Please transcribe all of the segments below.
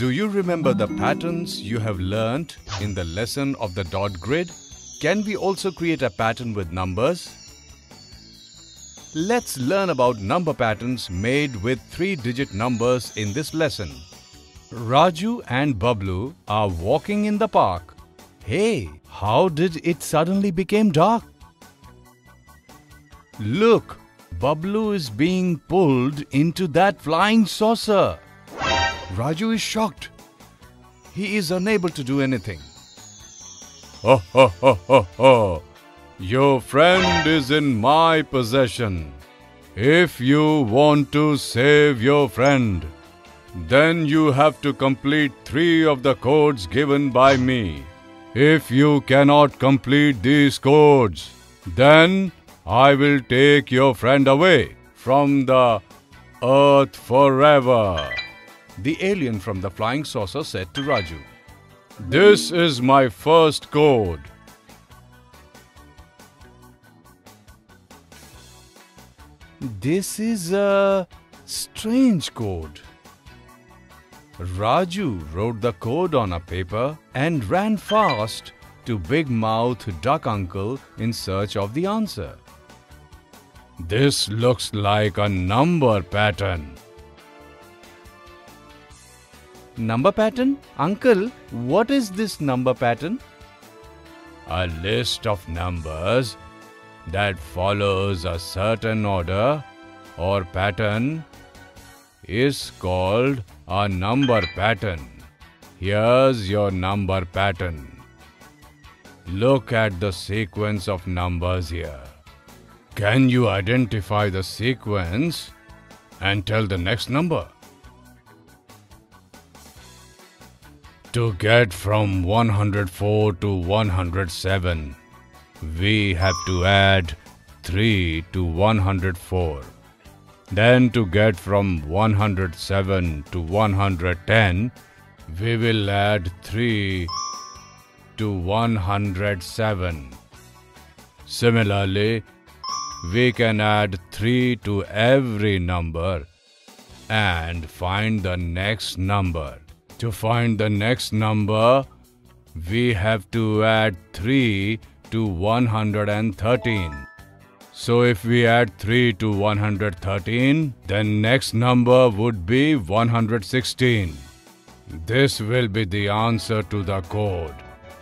Do you remember the patterns you have learnt in the lesson of the dot grid? Can we also create a pattern with numbers? Let's learn about number patterns made with three-digit numbers in this lesson. Raju and Bablu are walking in the park. Hey, how did it suddenly become dark? Look, Bablu is being pulled into that flying saucer. Raju is shocked. He is unable to do anything. Ha ha ha ha ha! Your friend is in my possession. If you want to save your friend, then you have to complete three of the codes given by me. If you cannot complete these codes, then I will take your friend away from the earth forever. The alien from the flying saucer said to Raju, This is my first code. This is a strange code. Raju wrote the code on a paper and ran fast to Big Mouth Duck Uncle in search of the answer. This looks like a number pattern. Number pattern? Uncle, what is this number pattern? A list of numbers that follows a certain order or pattern is called a number pattern. Here's your number pattern. Look at the sequence of numbers here. Can you identify the sequence and tell the next number? To get from 104 to 107, we have to add 3 to 104. Then to get from 107 to 110, we will add 3 to 107. Similarly, we can add 3 to every number and find the next number. To find the next number, we have to add 3 to 113. So if we add 3 to 113, then next number would be 116. This will be the answer to the code.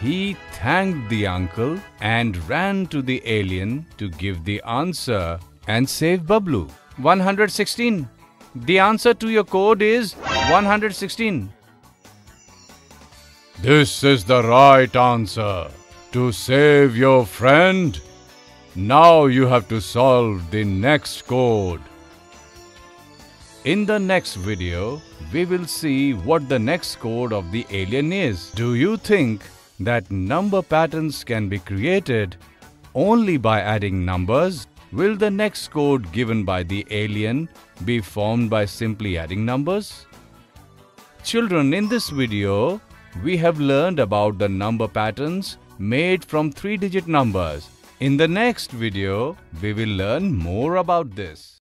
He thanked the uncle and ran to the alien to give the answer and save Bablu. 116. The answer to your code is 116. This is the right answer. To save your friend, now you have to solve the next code. In the next video, we will see what the next code of the alien is. Do you think that number patterns can be created only by adding numbers? Will the next code given by the alien be formed by simply adding numbers? Children, in this video, we have learned about the number patterns made from three-digit numbers. In the next video, we will learn more about this.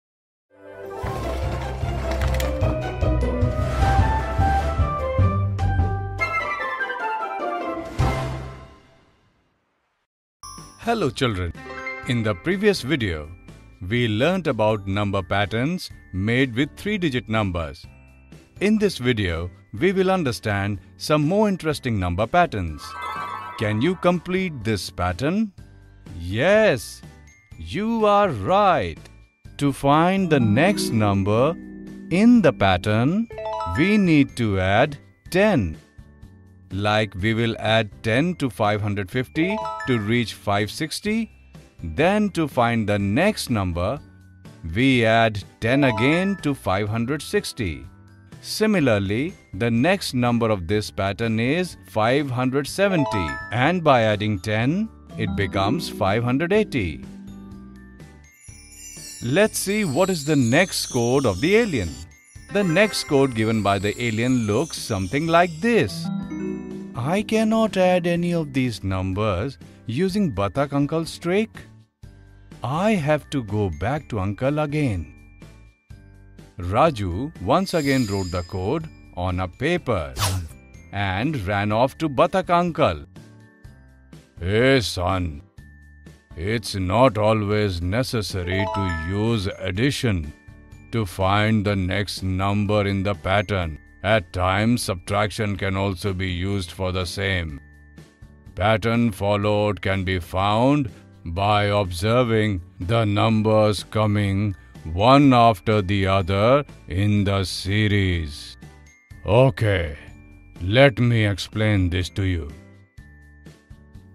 Hello children. In the previous video, we learnt about number patterns made with three-digit numbers. In this video, we will understand some more interesting number patterns. Can you complete this pattern? Yes, you are right. To find the next number in the pattern, we need to add 10. Like we will add 10 to 550 to reach 560. Then to find the next number, we add 10 again to 560. Similarly, the next number of this pattern is 570 and by adding 10, it becomes 580. Let's see what is the next code of the alien. The next code given by the alien looks something like this. I cannot add any of these numbers using Batak Uncle's trick. I have to go back to Uncle again. Raju once again wrote the code on a paper and ran off to Batak uncle. Hey son, it's not always necessary to use addition to find the next number in the pattern. At times, subtraction can also be used for the same. Pattern followed can be found by observing the numbers coming one after the other in the series. Okay, let me explain this to you.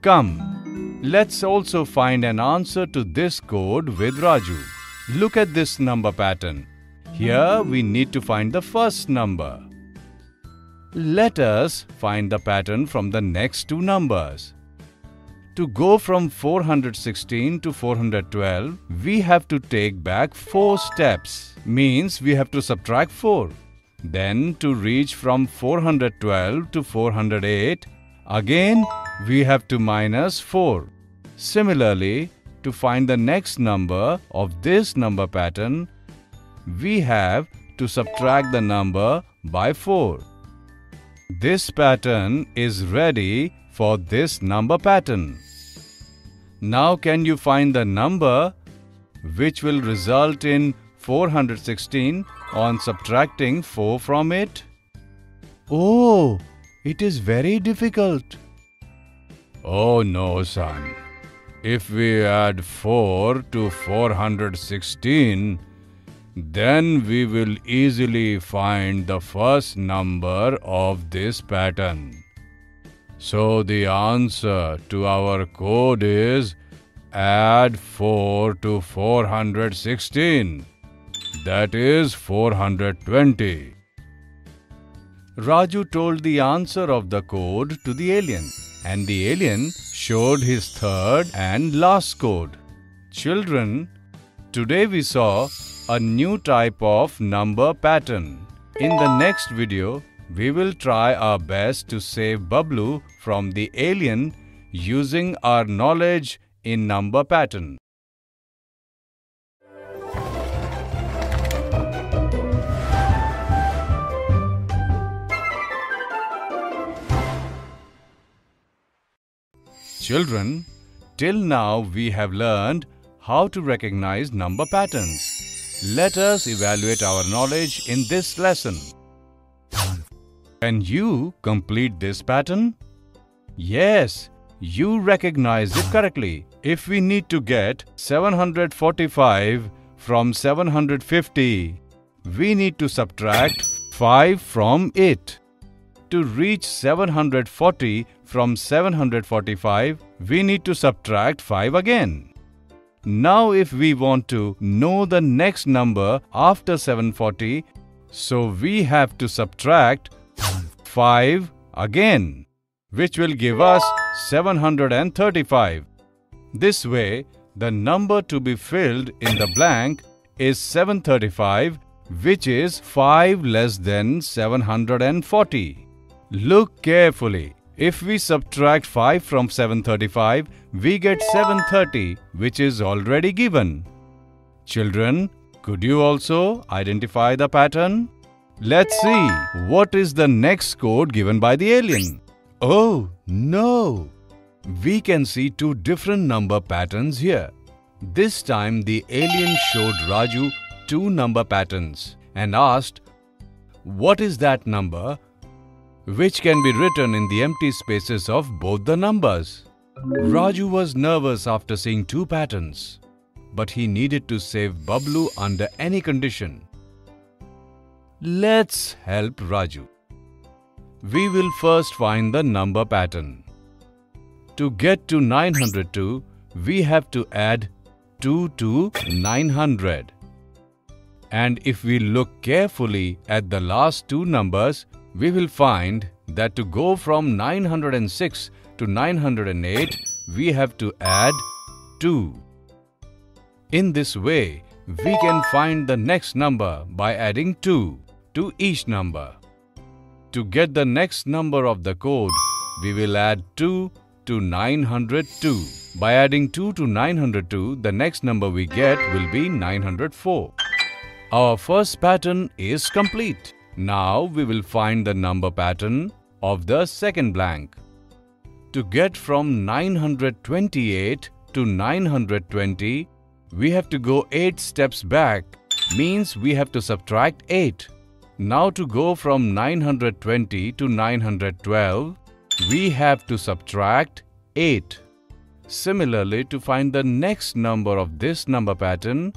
Come, let's also find an answer to this code with Raju. Look at this number pattern. Here we need to find the first number. Let us find the pattern from the next two numbers. To go from 416 to 412, we have to take back 4 steps. Means we have to subtract 4. Then to reach from 412 to 408, again we have to minus 4. Similarly, to find the next number of this number pattern, we have to subtract the number by 4. This pattern is ready for this number pattern. Now can you find the number which will result in 416 on subtracting 4 from it? Oh, it is very difficult. Oh no, son. If we add 4 to 416, then we will easily find the first number of this pattern. So the answer to our code is add 4 to 416. That is 420. Raju told the answer of the code to the alien and the alien showed his third and last code. Children, today we saw a new type of number pattern. In the next video, we will try our best to save Bablu from the alien using our knowledge in number pattern. Children, till now we have learned how to recognize number patterns. Let us evaluate our knowledge in this lesson. Can you complete this pattern? Yes, you recognize it correctly. If we need to get 745 from 750, we need to subtract 5 from it. To reach 740 from 745, we need to subtract 5 again. Now if we want to know the next number after 740, so we have to subtract 5 again, which will give us 735. This way, the number to be filled in the blank is 735, which is 5 less than 740. Look carefully. If we subtract 5 from 735, we get 730, which is already given. Children, could you also identify the pattern? Let's see what is the next code given by the alien. Oh, no! We can see two different number patterns here. This time the alien showed Raju two number patterns and asked, What is that number which can be written in the empty spaces of both the numbers. Raju was nervous after seeing two patterns, but he needed to save Bablu under any condition. Let's help Raju. We will first find the number pattern. To get to 902, we have to add 2 to 900. And if we look carefully at the last two numbers, we will find that to go from 906 to 908, we have to add 2. In this way, we can find the next number by adding 2 to each number. To get the next number of the code, we will add 2 to 902. By adding 2 to 902, the next number we get will be 904. Our first pattern is complete. Now we will find the number pattern of the second blank. To get from 928 to 920, we have to go 8 steps back, means we have to subtract 8. Now to go from 920 to 912, we have to subtract 8. Similarly, to find the next number of this number pattern,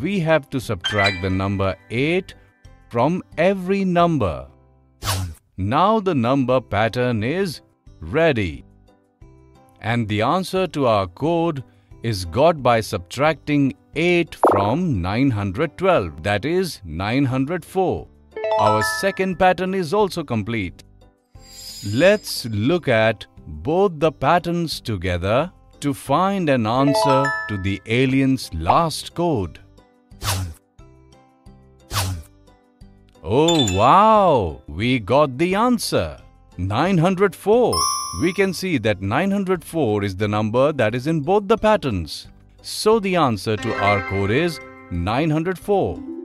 we have to subtract the number 8 from every number. Now the number pattern is ready. And the answer to our code is got by subtracting 8 from 912 that is 904. Our second pattern is also complete. Let's look at both the patterns together to find an answer to the alien's last code. Oh wow! We got the answer! 904. We can see that 904 is the number that is in both the patterns. So the answer to our code is 904.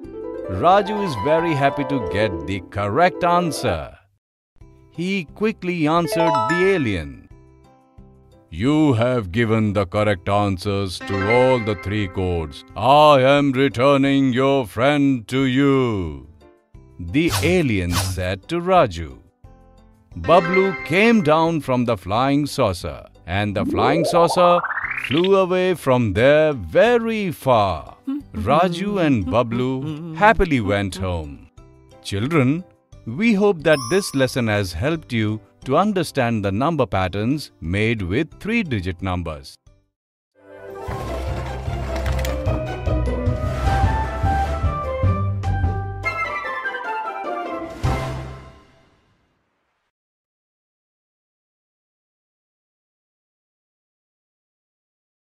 Raju is very happy to get the correct answer. He quickly answered the alien. You have given the correct answers to all the three codes. I am returning your friend to you. The alien said to Raju. Bablu came down from the flying saucer and the flying saucer flew away from there very far. Raju and Bablu happily went home. Children, we hope that this lesson has helped you to understand the number patterns made with three-digit numbers.